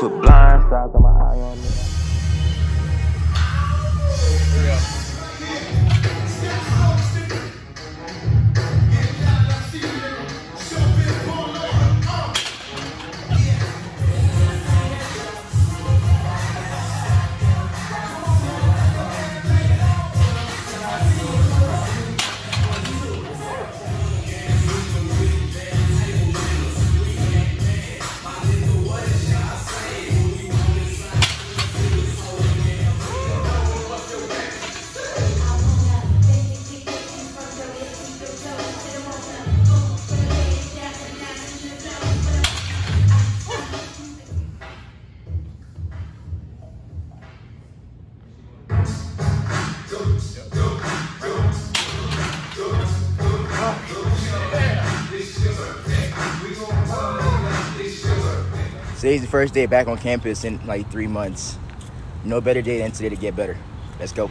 Put blind sides on my eye on. Today's the first day back on campus in like three months. No better day than today to get better. Let's go.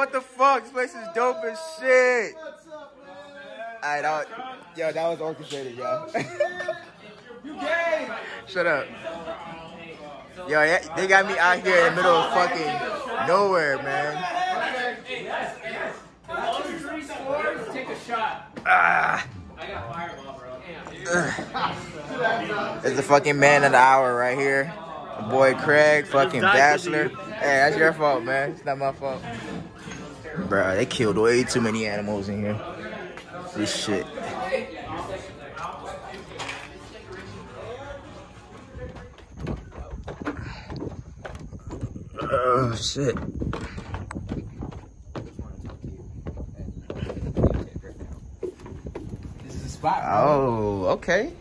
what the fuck? This place is dope as shit. Alright, was, yo, that was orchestrated, yo. you gay! Shut up. Yo, they got me out here in the middle of fucking nowhere, man. Ah. It's the fucking man of the hour right here. My boy Craig, fucking bachelor. Hey, that's your fault, man. It's not my fault. Bro, they killed way too many animals in here. This shit. Oh shit. This is a spot. Oh, okay.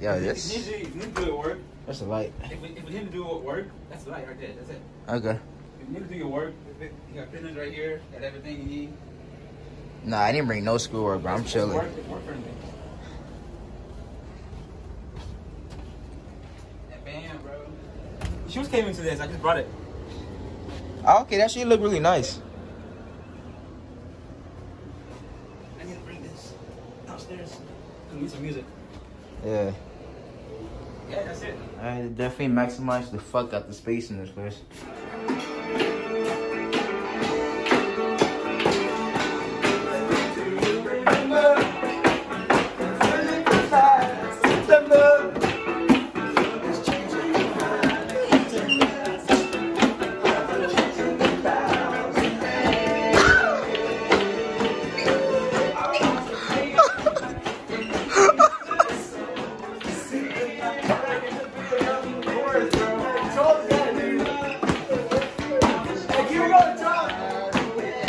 Yo, This this need to, you need to work. That's a light. If we, if we need to do work, that's the light right there. That's it. Okay. If you need to do your work, you got printers right here. Got everything you need. Nah, I didn't bring no schoolwork, bro. I'm chilling. Work, work friendly. That band, bro. Shoes came into this. I just brought it. Oh, okay, that shit look really nice. I need to bring this downstairs. We need some music. Yeah. Yeah, that's it. I definitely maximize the fuck out the space in this place.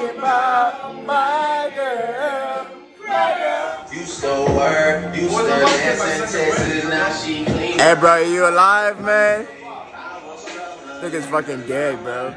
talking about my girl. My girl. You stole her, you still now she clean. Hey, bro, you alive, man? Nigga's fucking dead, bro.